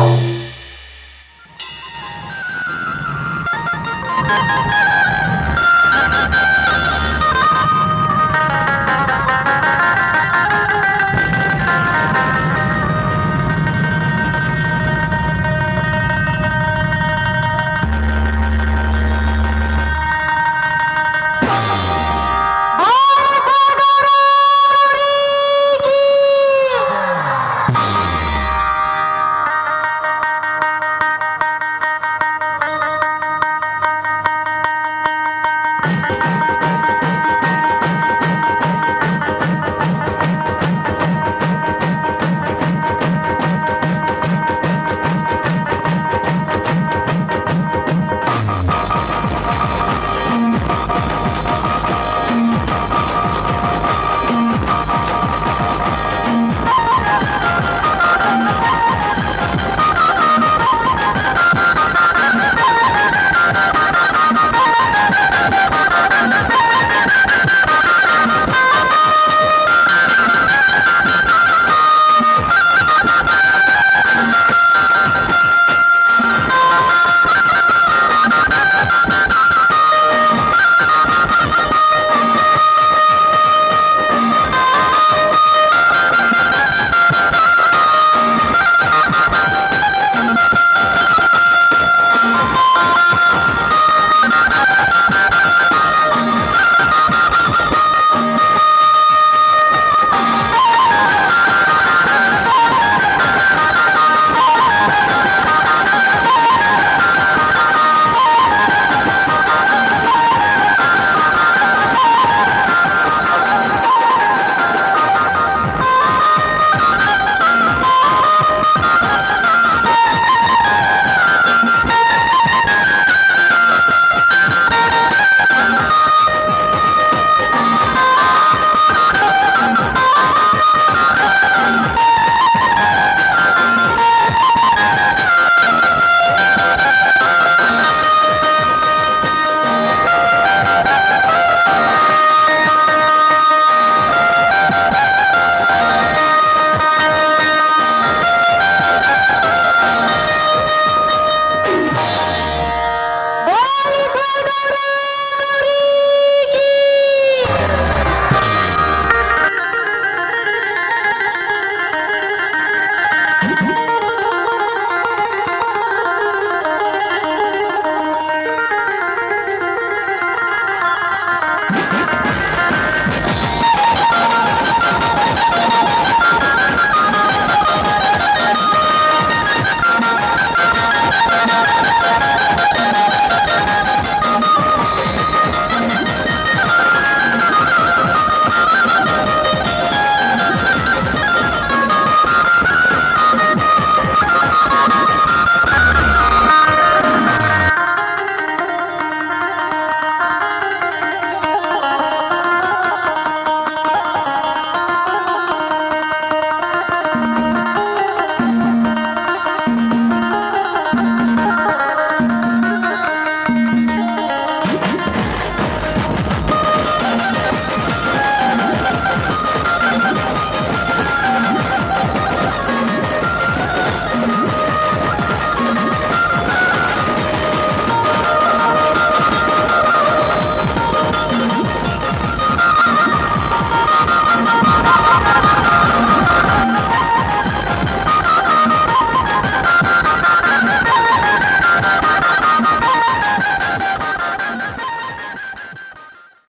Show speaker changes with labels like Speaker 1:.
Speaker 1: Bye.